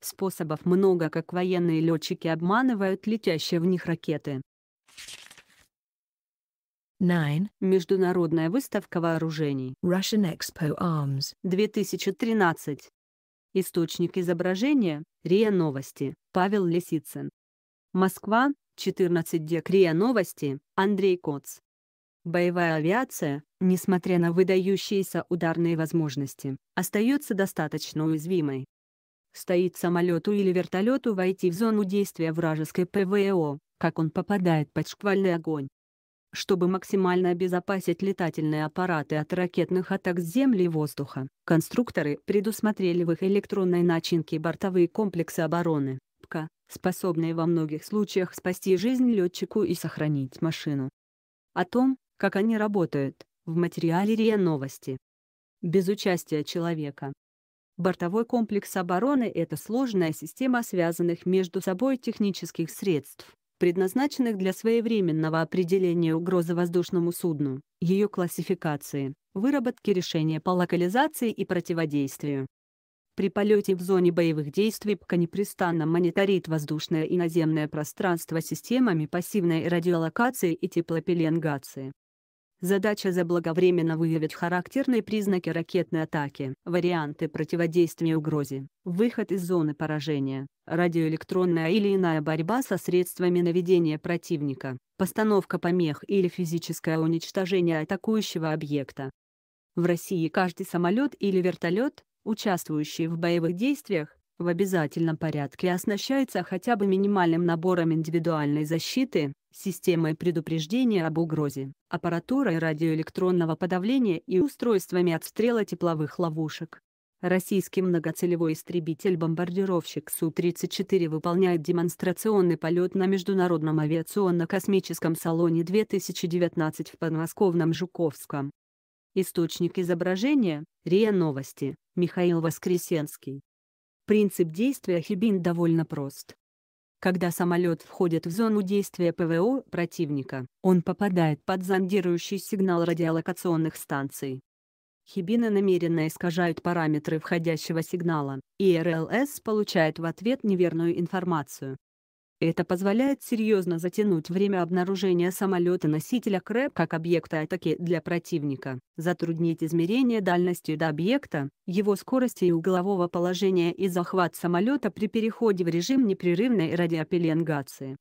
Способов много, как военные летчики обманывают летящие в них ракеты. 9. Международная выставка вооружений. Russian Expo Arms. 2013. Источник изображения – РИА Новости, Павел Лисицын. Москва, 14 дек РИА Новости, Андрей Коц. Боевая авиация, несмотря на выдающиеся ударные возможности, остается достаточно уязвимой. Стоит самолету или вертолету войти в зону действия вражеской ПВО, как он попадает под шквальный огонь. Чтобы максимально обезопасить летательные аппараты от ракетных атак с земли и воздуха, конструкторы предусмотрели в их электронной начинке бортовые комплексы обороны, ПК, способные во многих случаях спасти жизнь летчику и сохранить машину. О том, как они работают, в материале РИА Новости. Без участия человека. Бортовой комплекс обороны – это сложная система связанных между собой технических средств, предназначенных для своевременного определения угрозы воздушному судну, ее классификации, выработки решения по локализации и противодействию. При полете в зоне боевых действий ПК непрестанно мониторит воздушное и наземное пространство системами пассивной радиолокации и теплопеленгации. Задача заблаговременно выявить характерные признаки ракетной атаки, варианты противодействия угрозе, выход из зоны поражения, радиоэлектронная или иная борьба со средствами наведения противника, постановка помех или физическое уничтожение атакующего объекта. В России каждый самолет или вертолет, участвующий в боевых действиях, в обязательном порядке оснащается хотя бы минимальным набором индивидуальной защиты, системой предупреждения об угрозе, аппаратурой радиоэлектронного подавления и устройствами отстрела тепловых ловушек. Российский многоцелевой истребитель-бомбардировщик Су-34 выполняет демонстрационный полет на Международном авиационно-космическом салоне 2019 в подмосковном Жуковском. Источник изображения – РИА Новости, Михаил Воскресенский. Принцип действия Хибин довольно прост. Когда самолет входит в зону действия ПВО противника, он попадает под зондирующий сигнал радиолокационных станций. Хибины намеренно искажают параметры входящего сигнала, и РЛС получает в ответ неверную информацию. Это позволяет серьезно затянуть время обнаружения самолета-носителя КРЭП как объекта атаки для противника, затруднить измерение дальности до объекта, его скорости и углового положения и захват самолета при переходе в режим непрерывной радиопеленгации.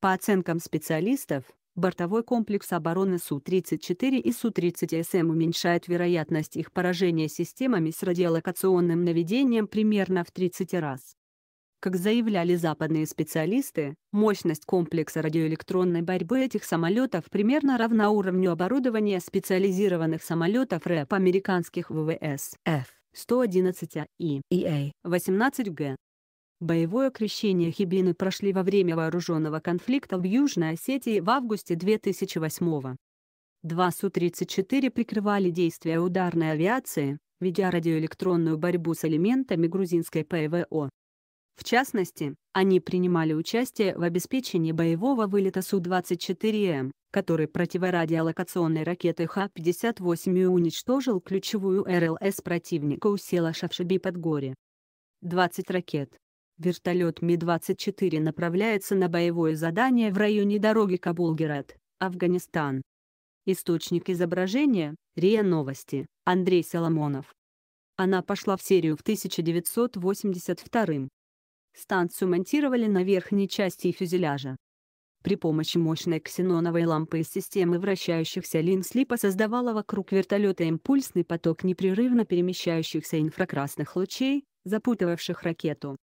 По оценкам специалистов, бортовой комплекс обороны Су-34 и Су-30СМ уменьшает вероятность их поражения системами с радиолокационным наведением примерно в 30 раз. Как заявляли западные специалисты, мощность комплекса радиоэлектронной борьбы этих самолетов примерно равна уровню оборудования специализированных самолетов РЭП американских ВВС F-111А и EA-18G. Боевое крещение Хибины прошли во время вооруженного конфликта в Южной Осетии в августе 2008 года. Два Су-34 прикрывали действия ударной авиации, ведя радиоэлектронную борьбу с элементами грузинской ПВО. В частности, они принимали участие в обеспечении боевого вылета Су-24М, который противорадиолокационной ракетой Х-58 и уничтожил ключевую РЛС противника у села Шавшиби-Подгорье. 20 ракет. Вертолет Ми-24 направляется на боевое задание в районе дороги Кабул-Герат, Афганистан. Источник изображения – РИА Новости, Андрей Соломонов. Она пошла в серию в 1982 Станцию монтировали на верхней части фюзеляжа. При помощи мощной ксеноновой лампы из системы вращающихся линз липа создавала вокруг вертолета импульсный поток непрерывно перемещающихся инфракрасных лучей, запутывавших ракету.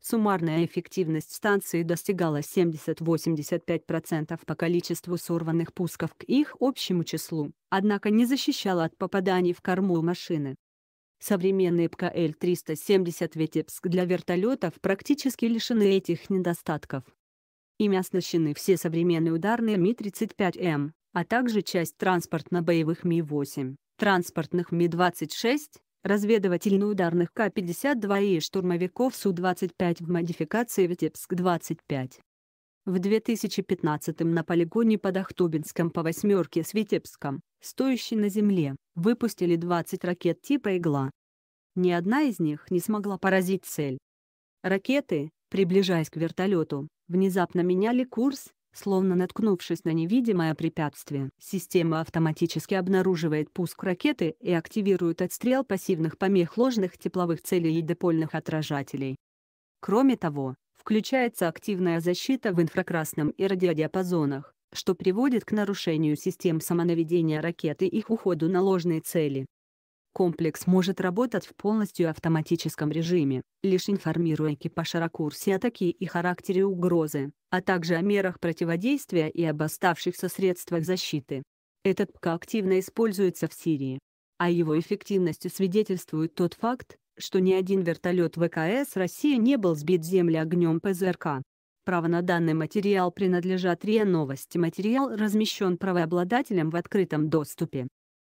Суммарная эффективность станции достигала 70-85% по количеству сорванных пусков к их общему числу, однако не защищала от попаданий в корму машины. Современные ПКЛ-370 Витебск для вертолетов практически лишены этих недостатков. Ими оснащены все современные ударные Ми-35М, а также часть транспортно-боевых Ми-8, транспортных Ми-26, разведывательно-ударных К-52 и штурмовиков Су-25 в модификации Витебск-25. В 2015 на полигоне под Ахтубинском по восьмерке с Витебском, стоящей на земле, выпустили 20 ракет типа «Игла». Ни одна из них не смогла поразить цель. Ракеты, приближаясь к вертолету, внезапно меняли курс, словно наткнувшись на невидимое препятствие. Система автоматически обнаруживает пуск ракеты и активирует отстрел пассивных помех ложных тепловых целей и депольных отражателей. Кроме того, включается активная защита в инфракрасном и радиодиапазонах, что приводит к нарушению систем самонаведения ракеты и их уходу на ложные цели. Комплекс может работать в полностью автоматическом режиме, лишь информируя экипаж о ракурсе атаки и характере угрозы, а также о мерах противодействия и об оставшихся средствах защиты. Этот ПК активно используется в Сирии. О его эффективности свидетельствует тот факт, что ни один вертолет ВКС России не был сбит земли огнем ПЗРК. Право на данный материал принадлежат РИА Новости. Материал размещен правообладателем в открытом доступе.